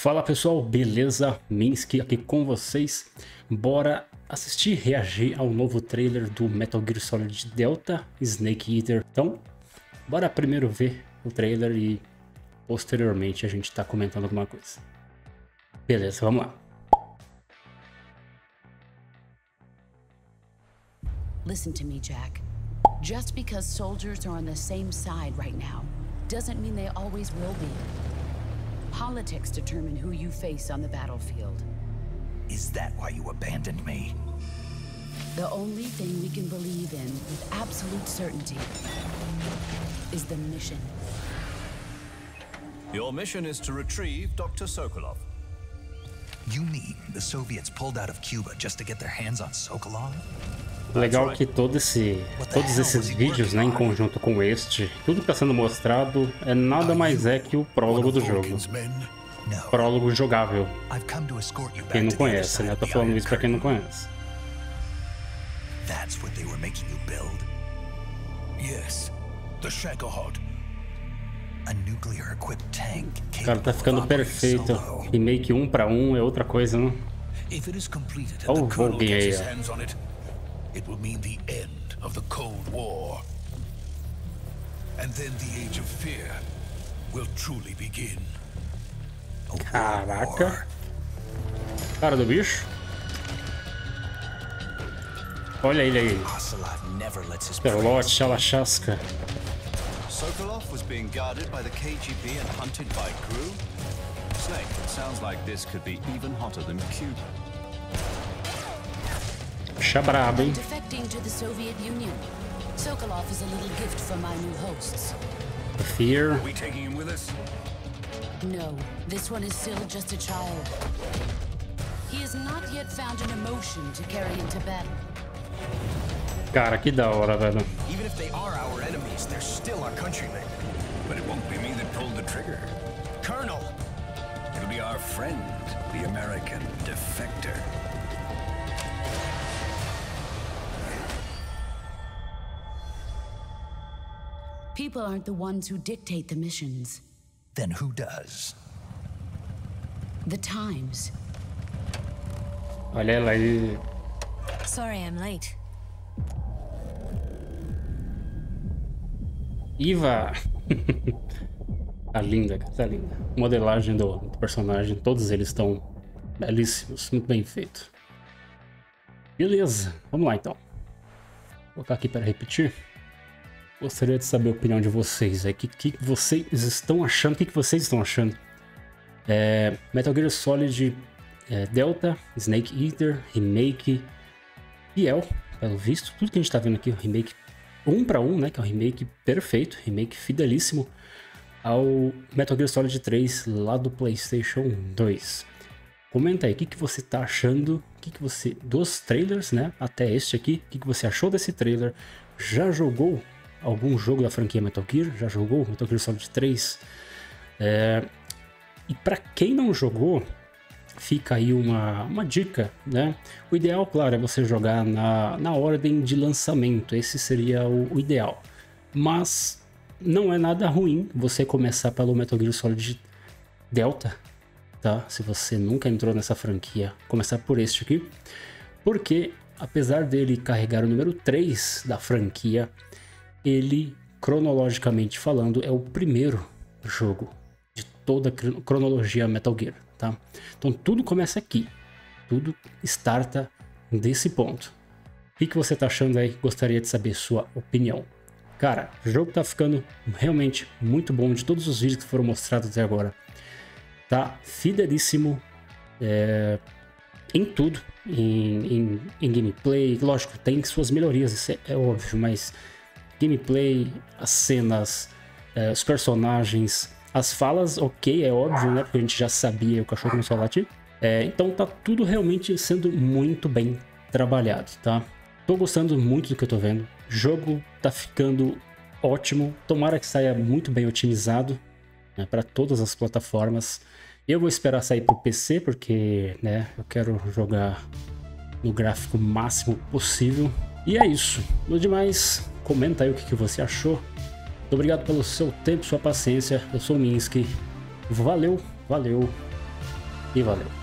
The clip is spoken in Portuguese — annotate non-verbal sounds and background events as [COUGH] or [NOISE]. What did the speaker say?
Fala pessoal, beleza? Minsky aqui com vocês. Bora assistir reagir ao novo trailer do Metal Gear Solid Delta Snake Eater. Então, bora primeiro ver o trailer e posteriormente a gente tá comentando alguma coisa. Beleza, vamos lá. Listen to me, Jack. Just because soldiers are on the same side right now doesn't mean they always will be. Politics determine who you face on the battlefield. Is that why you abandoned me? The only thing we can believe in with absolute certainty is the mission. Your mission is to retrieve Dr. Sokolov. You mean the Soviets pulled out of Cuba just to get their hands on Sokolov? Legal que todo esse, todos esses vídeos, né, em conjunto com este, tudo que está sendo mostrado é nada mais é que o prólogo do jogo. Prólogo jogável. Quem não conhece, né? Eu tô falando isso pra quem não conhece. That's what they were making you build? Yes, the Shagohod. A nuclear-equipped tank O cara tá ficando perfeito. solo. Remake 1 pra 1 é outra coisa, né? Colonel Volgin gets aí, ó. Hands on it, it will mean the end of the Cold War. And then the Age of Fear will truly begin. A world Caraca. Cara do bicho. Olha ele aí. Ocelot never lets Pelote, Alachasca. Sokolov was being guarded by the KGB and hunted by Gru? Snake, it sounds like this could be even hotter than Cuba. Bicha braba, hein? Defecting to the Soviet Union. Sokolov is a little gift from my new hosts. The Fear. Are we taking him with us? No, this one is still just a child. He has not yet found an emotion to carry into battle. Cara, que da hora, velho. Even if they are our enemies, they're still our countrymen. But it won't be me that pulled the trigger. Colonel, It'll be our friend, the American defector. People aren't the ones who dictate the missions. Then who does? The times. Olha ela aí. Sorry I'm late. Iva. [LAUGHS] tá linda, cara, tá linda. Modelagem do, do personagem, todos eles estão belíssimos, muito bem feito. Beleza, vamos lá então. Vou colocar aqui para repetir. Gostaria de saber a opinião de vocês. O que, que vocês estão achando? O que, que vocês estão achando? É, Metal Gear Solid é, Delta, Snake Eater, Remake, fiel, pelo visto. Tudo que a gente tá vendo aqui, o remake um para um, né? Que é um remake perfeito, remake fidelíssimo ao Metal Gear Solid 3 lá do PlayStation 2. Comenta aí, o que, que você tá achando? O que, que você. Dos trailers, né? Até este aqui. O que, que você achou desse trailer? Já jogou algum jogo da franquia Metal Gear? Já jogou Metal Gear Solid 3? É, E para quem não jogou, fica aí uma, uma dica, né? O ideal, claro, é você jogar na, na ordem de lançamento. Esse seria o, o ideal. Mas não é nada ruim você começar pelo Metal Gear Solid Delta, tá? Se você nunca entrou nessa franquia, começar por este aqui. Porque, apesar dele carregar o número 3 da franquia, ele, cronologicamente falando, é o primeiro jogo de toda a cro- cronologia Metal Gear, tá? Então tudo começa aqui, tudo starta desse ponto. O que, que você tá achando aí? Gostaria de saber sua opinião. Cara, o jogo tá ficando realmente muito bom de todos os vídeos que foram mostrados até agora. Tá fidelíssimo é, em tudo, em, em- em gameplay. Lógico, tem suas melhorias, isso é, é óbvio, mas gameplay, as cenas, é, os personagens, as falas, ok, é óbvio, né? Porque a gente já sabia o cachorro começou a latir. É, então tá tudo realmente sendo muito bem trabalhado, tá? Tô gostando muito do que eu tô vendo. O jogo tá ficando ótimo. Tomara que saia muito bem otimizado né, para todas as plataformas. Eu vou esperar sair pro PC porque, né, eu quero jogar no gráfico máximo possível. E é isso. No demais, comenta aí o que, que você achou. Muito obrigado pelo seu tempo, sua paciência. Eu sou o Minsky. Valeu, valeu e valeu.